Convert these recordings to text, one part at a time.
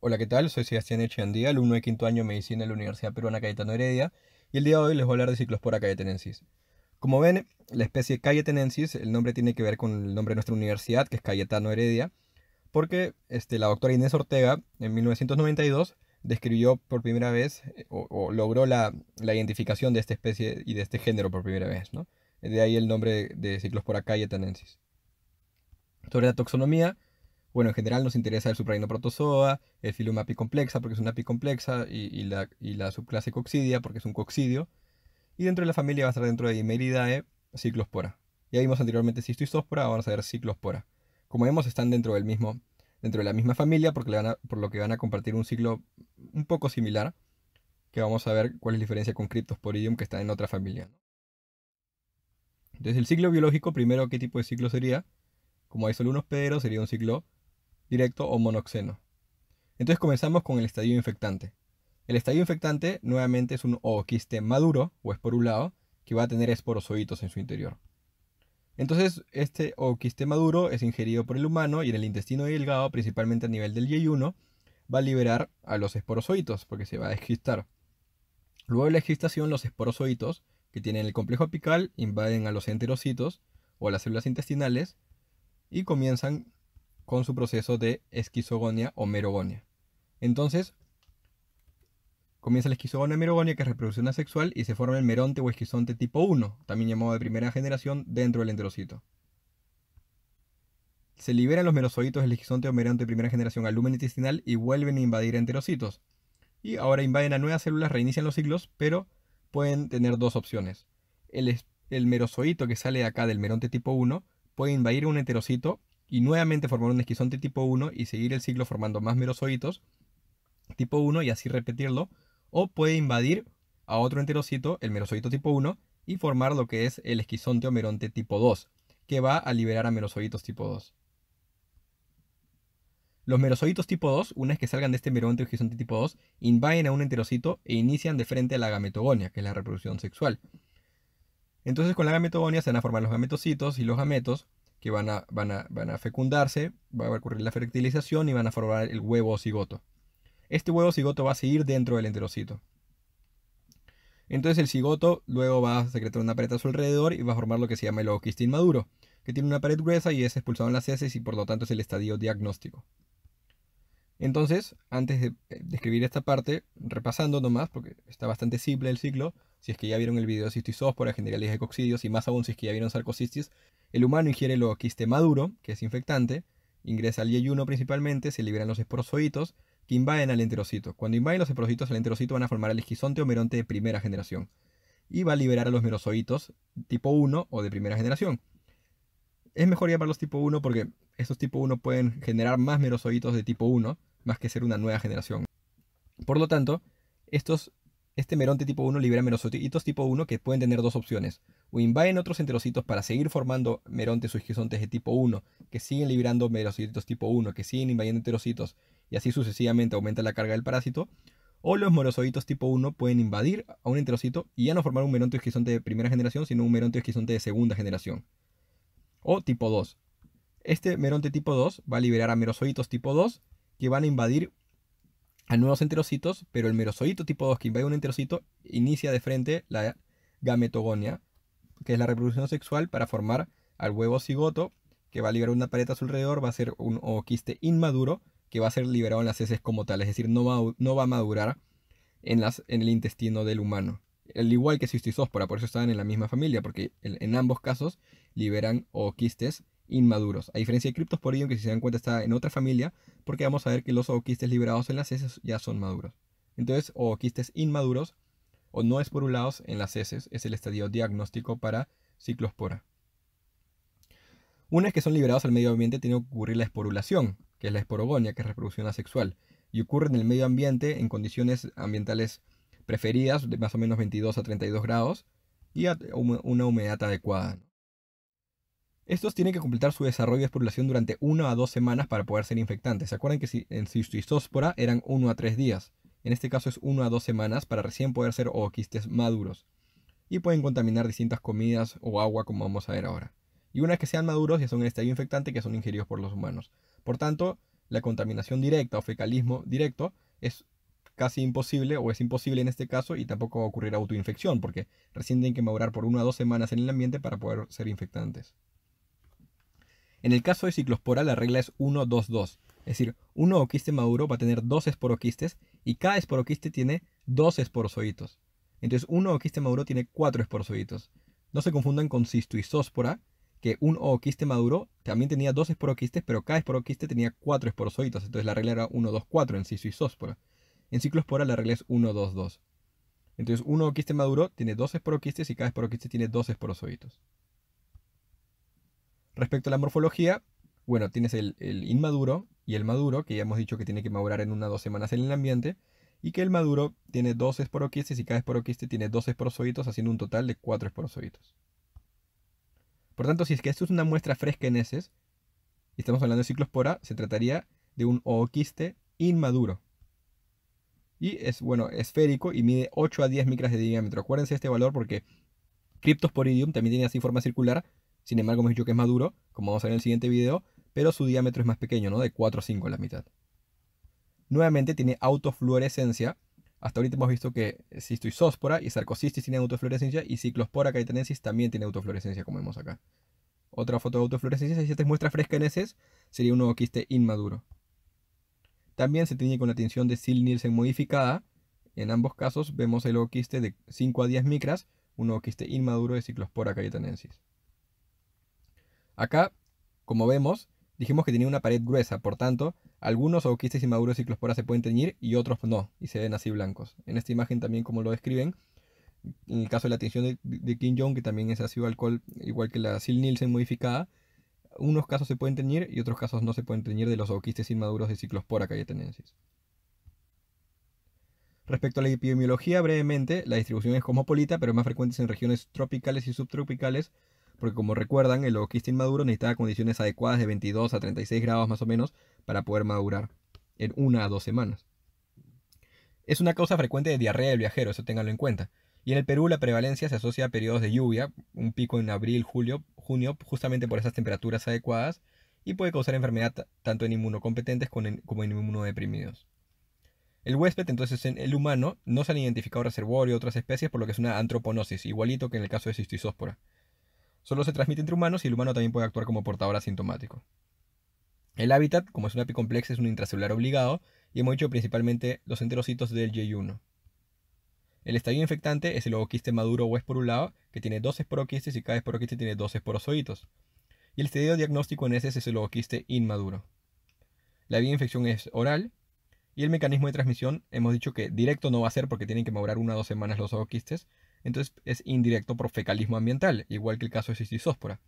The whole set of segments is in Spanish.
Hola, ¿qué tal? Soy Sebastián Echandía, alumno de quinto año de medicina en la Universidad Peruana Cayetano Heredia, y el día de hoy les voy a hablar de Ciclospora cayetenensis. Como ven, la especie Cayetenensis, el nombre tiene que ver con el nombre de nuestra universidad, que es Cayetano Heredia, porque este, la doctora Inés Ortega, en 1992, describió por primera vez, eh, o, logró la, identificación de esta especie y de este género por primera vez, ¿no? De ahí el nombre de Ciclospora cayetenensis. Sobre la taxonomía, bueno, en general nos interesa el supraino protozoa, el filum apicomplexa porque es una apicomplexa y, y, la, y la subclase coccidia porque es un coccidio. Y dentro de la familia va a estar dentro de Imeridae ciclospora. Ya vimos anteriormente cistoisospora, vamos a ver ciclospora. Como vemos están dentro del mismo dentro de la misma familia porque van por lo que van a compartir un ciclo un poco similar, que vamos a ver cuál es la diferencia con Cryptosporidium que está en otra familia. Entonces el ciclo biológico, primero, ¿qué tipo de ciclo sería? Como hay solo unos pederos, sería un ciclo directo o monoxeno. Entonces comenzamos con el estadio infectante. El estadio infectante nuevamente es un ooquiste maduro o esporulado que va a tener esporozoitos en su interior. Entonces, este ooquiste maduro es ingerido por el humano y en el intestino delgado, principalmente a nivel del Y1, va a liberar a los esporozoitos porque se va a desquistar. Luego de la exquistación, los esporozoitos que tienen el complejo apical invaden a los enterocitos o a las células intestinales y comienzan con su proceso de esquizogonia o merogonia. Entonces, comienza la esquizogonia merogonia, que es reproducción asexual, y se forma el meronte o esquizonte tipo 1, también llamado de primera generación, dentro del enterocito. Se liberan los merozoitos del esquizonte o meronte de primera generación al lumen intestinal y vuelven a invadir enterocitos. Y ahora invaden a nuevas células, reinician los ciclos, pero pueden tener dos opciones. El, el merozoito que sale de acá del meronte tipo 1 puede invadir un enterocito y nuevamente formar un esquizonte tipo 1 y seguir el ciclo formando más merozoitos tipo 1 y así repetirlo, o puede invadir a otro enterocito, el merozoito tipo 1, y formar lo que es el esquizonte o meronte tipo 2, que va a liberar a merozoitos tipo 2. Los merozoitos tipo 2, una vez que salgan de este meronte o esquizonte tipo 2, invaden a un enterocito e inician de frente a la gametogonia, que es la reproducción sexual. Entonces con la gametogonia se van a formar los gametocitos y los gametos, que van a, van a, van a fecundarse, va a ocurrir la fertilización y van a formar el huevo cigoto. Este huevo cigoto va a seguir dentro del enterocito. Entonces el cigoto luego va a secretar una pared a su alrededor y va a formar lo que se llama el ooquiste inmaduro, que tiene una pared gruesa y es expulsado en las heces y por lo tanto es el estadio diagnóstico. Entonces, antes de describir esta parte, repasando nomás, porque está bastante simple el ciclo, si es que ya vieron el video de cistisospora, generalidad de coccidios y más aún si es que ya vieron sarcocistis, el humano ingiere el ooquiste maduro, que es infectante, ingresa al Y1 principalmente, se liberan los esporozoitos que invaden al enterocito. Cuando invaden los esporozoitos al enterocito van a formar el esquizonte o meronte de primera generación. Y va a liberar a los merozoitos tipo 1 o de primera generación. Es mejor llamarlos tipo 1 porque estos tipo 1 pueden generar más merozoitos de tipo 1 más que ser una nueva generación. Por lo tanto, estos, este meronte tipo 1 libera merozoitos tipo 1 que pueden tener dos opciones. O invaden otros enterocitos para seguir formando merontes o esquizontes de tipo 1 que siguen liberando merozoitos tipo 1, que siguen invadiendo enterocitos y así sucesivamente aumenta la carga del parásito. O los merozoitos tipo 1 pueden invadir a un enterocito y ya no formar un meronte esquizonte de primera generación, sino un meronte esquizonte de segunda generación. O tipo 2. Este meronte tipo 2 va a liberar a tipo 2 que van a invadir a nuevos enterocitos, pero el merozoito tipo 2 que invade un enterocito inicia de frente la gametogonia, que es la reproducción sexual para formar al huevo cigoto, que va a liberar una pared a su alrededor, va a ser un ooquiste inmaduro, que va a ser liberado en las heces como tal, es decir, no va, no va a madurar en, las, en el intestino del humano. Al igual que cistosóspora, por eso están en la misma familia, porque en, ambos casos liberan ooquistes inmaduros. A diferencia de Cryptosporidium, que si se dan cuenta está en otra familia, porque vamos a ver que los ooquistes liberados en las heces ya son maduros. Entonces, ooquistes inmaduros o no esporulados en las heces es el estadio diagnóstico para ciclospora. Una vez que son liberados al medio ambiente, tiene que ocurrir la esporulación, que es la esporogonia, que es reproducción asexual, y ocurre en el medio ambiente en condiciones ambientales preferidas de más o menos 22 a 32 grados y a una humedad adecuada. Estos tienen que completar su desarrollo de esporulación durante 1 a 2 semanas para poder ser infectantes. ¿Se acuerdan que si en cistosóspora eran 1 a 3 días? En este caso es 1 a 2 semanas para recién poder ser ooquistes maduros. Y pueden contaminar distintas comidas o agua como vamos a ver ahora. Y una vez que sean maduros ya son en estadio infectante que son ingeridos por los humanos. Por tanto, la contaminación directa o fecalismo directo es casi imposible o es imposible en este caso y tampoco va a ocurrir autoinfección porque recién tienen que madurar por una o dos semanas en el ambiente para poder ser infectantes. En el caso de ciclospora la regla es 1-2-2, es decir, un ooquiste maduro va a tener dos esporoquistes y cada esporoquiste tiene dos esporozoitos. Entonces un ooquiste maduro tiene cuatro esporozoitos. No se confundan con cistoisóspora, que un ooquiste maduro también tenía dos esporoquistes, pero cada esporoquiste tenía cuatro esporozoitos. Entonces la regla era 1-2-4 en cistoisóspora. En ciclospora la regla es 1-2-2. Entonces un ooquiste maduro tiene dos esporoquistes y cada esporoquiste tiene dos esporozoitos. Respecto a la morfología, bueno, tienes el, inmaduro y el maduro, que ya hemos dicho que tiene que madurar en una o dos semanas en el ambiente, y que el maduro tiene dos esporoquistes y cada esporoquiste tiene dos esporozoitos, haciendo un total de cuatro esporozoitos. Por tanto, si es que esto es una muestra fresca en heces, y estamos hablando de ciclospora, se trataría de un ooquiste inmaduro. Y es, bueno, esférico y mide 8 a 10 micras de diámetro. Acuérdense de este valor porque Cryptosporidium también tiene así forma circular. Sin embargo, hemos dicho que es maduro, como vamos a ver en el siguiente video, pero su diámetro es más pequeño, ¿no? De 4 a 5 a la mitad. Nuevamente tiene autofluorescencia, hasta ahorita hemos visto que cistoisóspora y sarcosistis tienen autofluorescencia y ciclospora caetanensis también tiene autofluorescencia, como vemos acá. Otra foto de autofluorescencia, si esta es muestra fresca en heces, sería un nuevo inmaduro. También se tiene con la tinción de Sil-Nielsen modificada. En ambos casos vemos el quiste de 5 a 10 micras, un nuevo quiste inmaduro de ciclospora caetanensis. Acá, como vemos, dijimos que tenía una pared gruesa, por tanto, algunos ooquistes inmaduros de ciclospora se pueden teñir y otros no, y se ven así blancos. En esta imagen también como lo describen, en el caso de la tinción de, Kim Jong, que también es ácido alcohol, igual que la Sil Nielsen modificada, unos casos se pueden teñir y otros casos no se pueden teñir de los ooquistes inmaduros de ciclospora cayetanensis. Respecto a la epidemiología, brevemente, la distribución es cosmopolita, pero más frecuente en regiones tropicales y subtropicales, porque como recuerdan, el ooquiste inmaduro necesitaba condiciones adecuadas de 22 a 36 grados más o menos para poder madurar en una a dos semanas. Es una causa frecuente de diarrea del viajero, eso ténganlo en cuenta. Y en el Perú la prevalencia se asocia a periodos de lluvia, un pico en abril, julio, junio, justamente por esas temperaturas adecuadas, y puede causar enfermedad tanto en inmunocompetentes como en inmunodeprimidos. El huésped, entonces, en el humano, no se han identificado reservorio y otras especies, por lo que es una antroponosis, igualito que en el caso de cistosóspora. Solo se transmite entre humanos y el humano también puede actuar como portador asintomático. El hábitat, como es un apicomplex, es un intracelular obligado y hemos dicho principalmente los enterocitos del J1. El estadio infectante es el ovoquiste maduro o esporulado, que tiene dos esporoquistes y cada esporoquiste tiene dos esporozoitos. Y el estadio diagnóstico en ese es el ovoquiste inmaduro. La vía de infección es oral y el mecanismo de transmisión hemos dicho que directo no va a ser porque tienen que madurar una o dos semanas los ovoquistes, entonces es indirecto por fecalismo ambiental, igual que el caso de cistisóspora.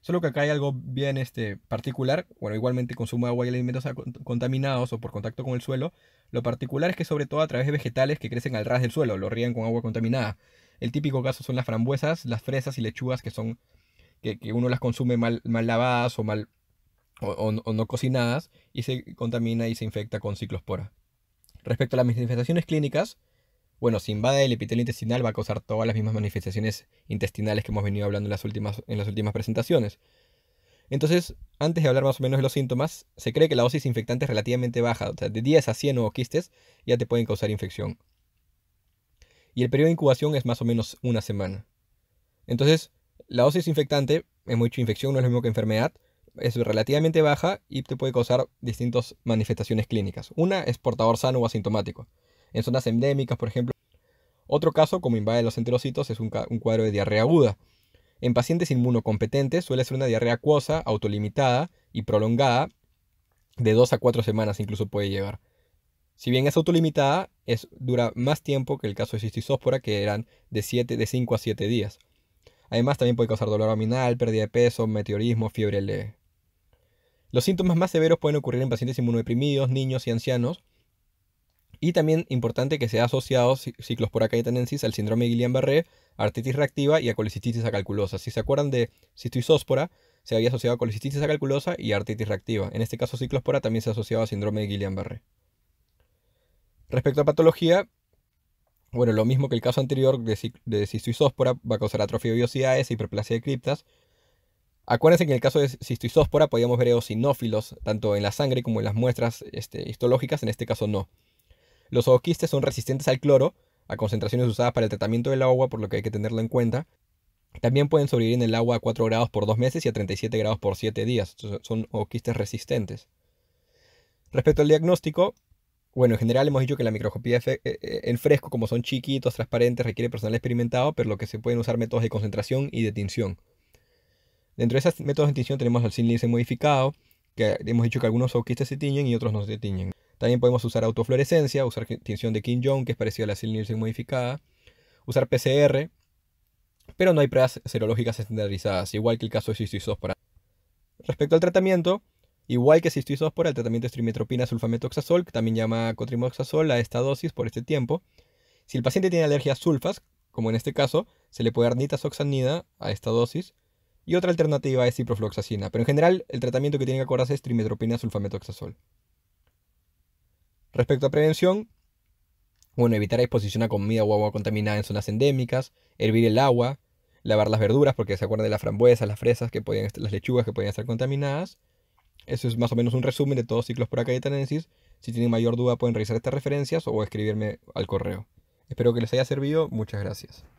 Solo que acá hay algo bien este, particular, bueno, igualmente consumo agua y alimentos contaminados o por contacto con el suelo, lo particular es que sobre todo a través de vegetales que crecen al ras del suelo, lo rían con agua contaminada. El típico caso son las frambuesas, las fresas y lechugas que son que, uno las consume mal, mal lavadas o mal o, no cocinadas y se contamina y se infecta con ciclospora. Respecto a las manifestaciones clínicas, bueno, si invade el epitelio intestinal va a causar todas las mismas manifestaciones intestinales que hemos venido hablando en las últimas, en las últimas presentaciones. Entonces, antes de hablar más o menos de los síntomas, se cree que la dosis infectante es relativamente baja, o sea, de 10 a 100 quistes ya te pueden causar infección. Y el periodo de incubación es más o menos una semana. Entonces, la dosis infectante, es mucha infección, no es lo mismo que enfermedad, es relativamente baja y te puede causar distintas manifestaciones clínicas. Una es portador sano o asintomático. En zonas endémicas, por ejemplo, otro caso, como invade los enterocitos, es un, cuadro de diarrea aguda. En pacientes inmunocompetentes suele ser una diarrea acuosa, autolimitada y prolongada, de 2 a 4 semanas incluso puede llegar. Si bien es autolimitada, es, dura más tiempo que el caso de cistisóspora, que eran de, 7, de 5 a 7 días. Además, también puede causar dolor abdominal, pérdida de peso, meteorismo, fiebre leve. Los síntomas más severos pueden ocurrir en pacientes inmunodeprimidos, niños y ancianos, y también importante que sea asociado ciclospora cayetanensis al síndrome de Guillain-Barré, artritis reactiva y a colicistitis acalculosa. Si se acuerdan de cistoisóspora, se había asociado a colicistitis acalculosa y artritis reactiva. En este caso, ciclospora también se asociaba a síndrome de Guillain-Barré. Respecto a patología, bueno, lo mismo que el caso anterior de, cistoisóspora va a causar atrofia de biosidades, hiperplasia de criptas. Acuérdense que en el caso de cistoisóspora podíamos ver eosinófilos tanto en la sangre como en las muestras este, histológicas, en este caso no. Los ooquistes son resistentes al cloro, a concentraciones usadas para el tratamiento del agua, por lo que hay que tenerlo en cuenta. También pueden sobrevivir en el agua a 4 grados por 2 meses y a 37 grados por 7 días. Son ooquistes resistentes. Respecto al diagnóstico, bueno, en general hemos dicho que la microscopía eh, eh, en fresco, como son chiquitos, transparentes, requiere personal experimentado, pero lo que se pueden usar métodos de concentración y de tinción. Dentro de esos métodos de tinción tenemos el sin modificado, que hemos dicho que algunos ooquistes se tiñen y otros no se tiñen. También podemos usar autofluorescencia, usar tinción de Kim Jong, que es parecida a la Nielsen modificada, usar PCR, pero no hay pruebas serológicas estandarizadas, igual que el caso de cistoisóspora. Respecto al tratamiento, igual que cistoisóspora, el tratamiento es trimetropina sulfametoxazol, que también llama cotrimoxazol a esta dosis por este tiempo. Si el paciente tiene alergia a sulfas, como en este caso, se le puede dar nitazoxanida a esta dosis. Y otra alternativa es ciprofloxacina, pero en general el tratamiento que tiene que acordarse es trimetropina sulfametoxazol. Respecto a prevención, bueno, evitar exposición a comida o agua contaminada en zonas endémicas, hervir el agua, lavar las verduras, porque se acuerdan de las frambuesas, las fresas, que las lechugas que podían estar contaminadas. Eso es más o menos un resumen de todos ciclos por acaditanesis. Si tienen mayor duda pueden revisar estas referencias o escribirme al correo. Espero que les haya servido. Muchas gracias.